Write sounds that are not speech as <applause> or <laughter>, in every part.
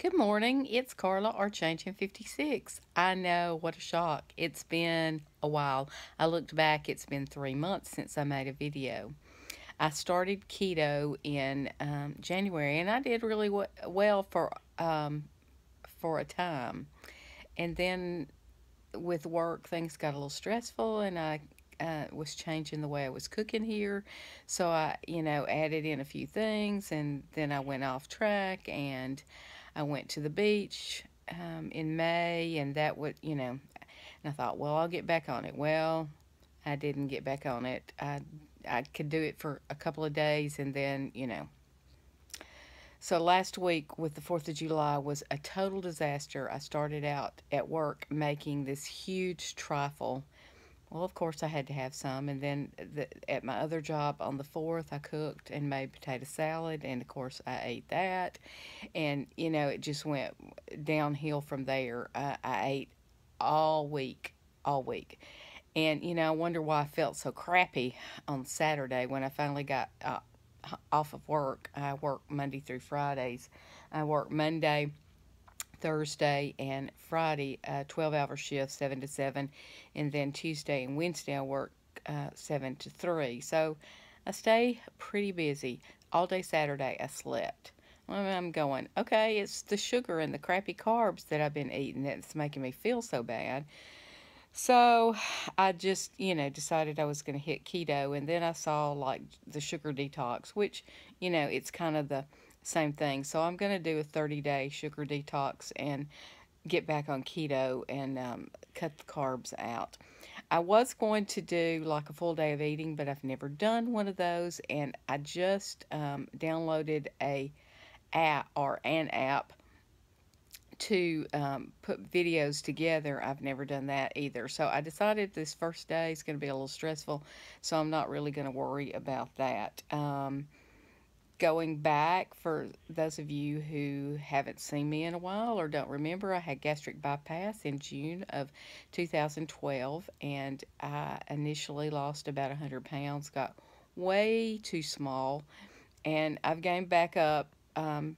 Good morning. It's Carla or Changing 56. I know what a shock. It's been a while. I looked back, it's been three months since I made a video. I started keto in um, January and I did really well for um, for a time. And then with work, things got a little stressful and I uh, was changing the way I was cooking here. So I, you know, added in a few things and then I went off track and I went to the beach um, in May, and that would, you know, and I thought, well, I'll get back on it. Well, I didn't get back on it. I I could do it for a couple of days, and then, you know. So last week with the 4th of July was a total disaster. I started out at work making this huge trifle well, of course, I had to have some. And then the, at my other job on the 4th, I cooked and made potato salad. And of course, I ate that. And, you know, it just went downhill from there. I, I ate all week, all week. And, you know, I wonder why I felt so crappy on Saturday when I finally got uh, off of work. I work Monday through Fridays. I work Monday Thursday and Friday, uh, 12 hour shifts, 7 to 7. And then Tuesday and Wednesday, I work uh, 7 to 3. So I stay pretty busy. All day Saturday, I slept. I'm going, okay, it's the sugar and the crappy carbs that I've been eating that's making me feel so bad. So I just, you know, decided I was going to hit keto. And then I saw like the sugar detox, which, you know, it's kind of the same thing. So I'm going to do a 30 day sugar detox and get back on keto and um, cut the carbs out. I was going to do like a full day of eating, but I've never done one of those. And I just um, downloaded a app or an app to um, put videos together. I've never done that either. So I decided this first day is going to be a little stressful, so I'm not really going to worry about that. Going back for those of you who haven't seen me in a while or don't remember, I had gastric bypass in June of 2012 and I initially lost about 100 pounds, got way too small, and I've gained back up. Um,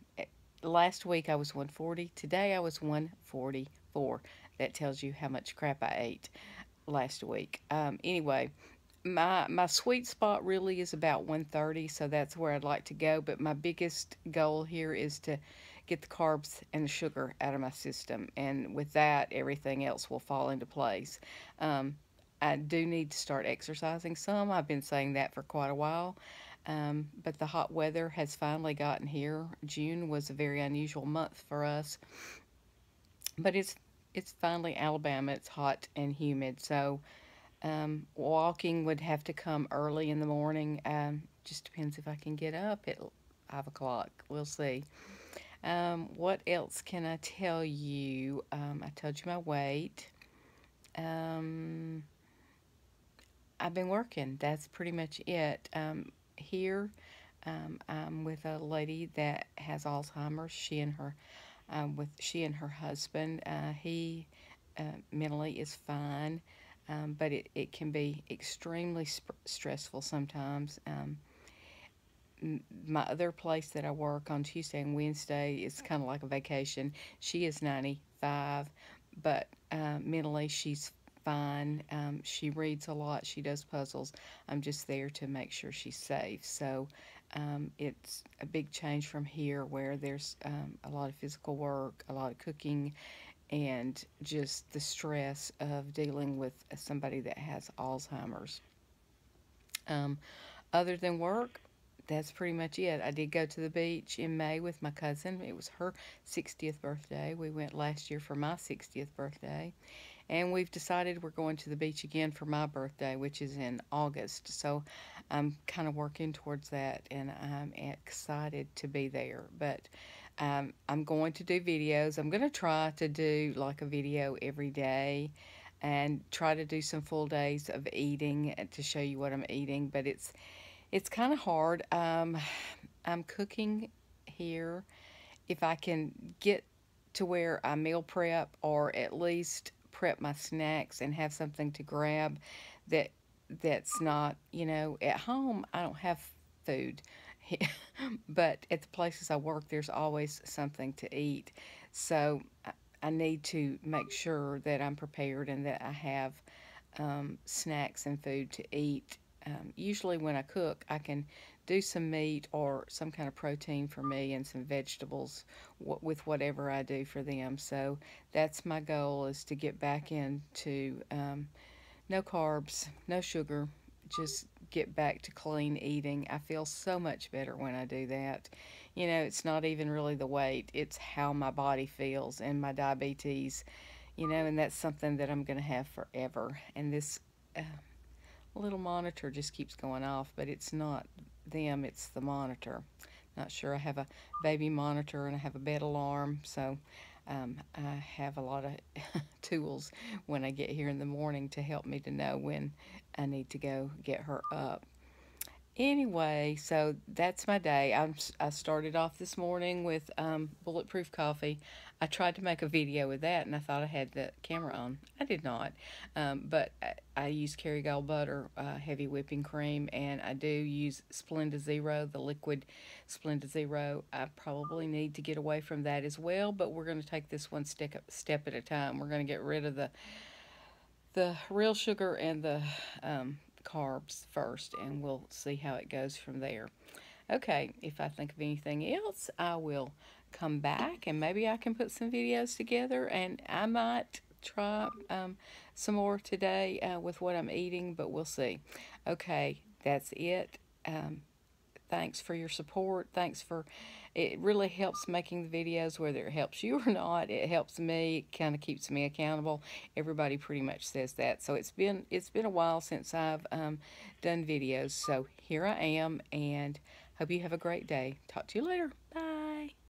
last week I was 140, today I was 144. That tells you how much crap I ate last week. Um, anyway, my my sweet spot really is about 130 so that's where I'd like to go but my biggest goal here is to get the carbs and the sugar out of my system and with that everything else will fall into place. Um, I do need to start exercising some. I've been saying that for quite a while um, but the hot weather has finally gotten here. June was a very unusual month for us but it's it's finally Alabama. It's hot and humid so um, walking would have to come early in the morning. Um, just depends if I can get up at 5 o'clock. We'll see. Um, what else can I tell you? Um, I told you my weight. Um, I've been working. That's pretty much it. Um, here, I'm with a lady that has Alzheimer's. She and her, with she and her husband. Uh, he uh, mentally is fine um, but it, it can be extremely stressful sometimes. Um, my other place that I work on Tuesday and Wednesday is kind of like a vacation. She is 95, but uh, mentally she's fine. Um, she reads a lot. She does puzzles. I'm just there to make sure she's safe. So um, it's a big change from here where there's um, a lot of physical work, a lot of cooking, and just the stress of dealing with somebody that has Alzheimer's. Um, other than work, that's pretty much it. I did go to the beach in May with my cousin. It was her 60th birthday. We went last year for my 60th birthday. And we've decided we're going to the beach again for my birthday, which is in August. So I'm kind of working towards that, and I'm excited to be there. But um, I'm going to do videos. I'm going to try to do like a video every day and try to do some full days of eating to show you what I'm eating. But it's it's kind of hard. Um, I'm cooking here. If I can get to where I meal prep or at least prep my snacks and have something to grab that that's not, you know, at home I don't have food <laughs> but at the places I work, there's always something to eat. So I need to make sure that I'm prepared and that I have um, snacks and food to eat. Um, usually, when I cook, I can do some meat or some kind of protein for me and some vegetables with whatever I do for them. So that's my goal is to get back into um, no carbs, no sugar, just get back to clean eating. I feel so much better when I do that. You know, it's not even really the weight, it's how my body feels and my diabetes, you know, and that's something that I'm going to have forever. And this uh, little monitor just keeps going off, but it's not them, it's the monitor. Not sure. I have a baby monitor and I have a bed alarm, so um, I have a lot of <laughs> tools when I get here in the morning to help me to know when I need to go get her up. Anyway, so that's my day. I'm, I started off this morning with um, bulletproof coffee. I tried to make a video with that, and I thought I had the camera on. I did not, um, but I, I, use Kerrygold butter, uh, heavy whipping cream, and I do use Splenda Zero, the liquid Splenda Zero. I probably need to get away from that as well, but we're going to take this one step step at a time. We're going to get rid of the the real sugar and the um, carbs first and we'll see how it goes from there. Okay, if I think of anything else, I will come back and maybe I can put some videos together and I might try um, some more today uh, with what I'm eating, but we'll see. Okay, that's it. Um, thanks for your support. Thanks for it really helps making the videos, whether it helps you or not. It helps me. It kind of keeps me accountable. Everybody pretty much says that. So it's been it's been a while since I've um, done videos. So here I am, and hope you have a great day. Talk to you later. Bye.